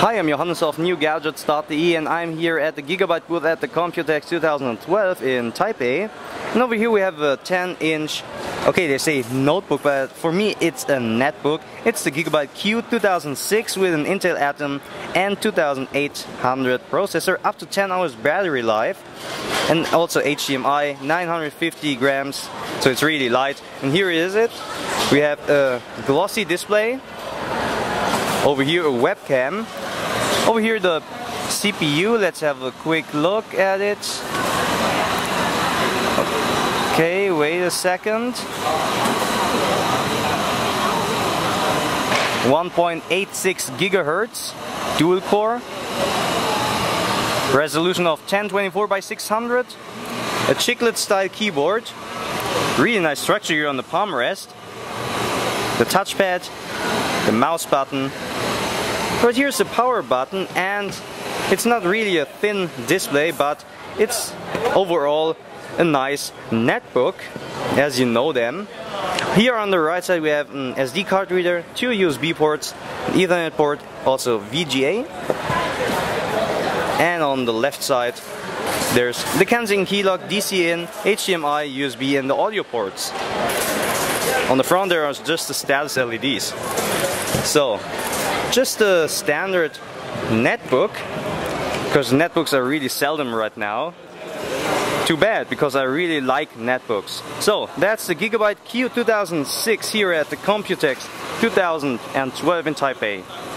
Hi, I'm Johannes of NewGadgets.de and I'm here at the Gigabyte booth at the Computex 2012 in Taipei. And over here we have a 10 inch, okay they say notebook, but for me it's a netbook. It's the Gigabyte Q2006 with an Intel Atom N2800 processor, up to 10 hours battery life. And also HDMI, 950 grams, so it's really light. And here is it. We have a glossy display. Over here a webcam over here the CPU, let's have a quick look at it. Okay, wait a second. 1.86 gigahertz, dual core. Resolution of 1024 by 600. A chiclet style keyboard. Really nice structure here on the palm rest. The touchpad, the mouse button, but here's the power button and it's not really a thin display but it's overall a nice netbook as you know them. Here on the right side we have an SD card reader, two USB ports, an Ethernet port, also VGA. And on the left side there's the Kensington key lock, DC in, HDMI, USB and the audio ports. On the front there are just the status LEDs. So just a standard netbook, because netbooks are really seldom right now. Too bad, because I really like netbooks. So, that's the Gigabyte Q2006 here at the Computex 2012 in Taipei.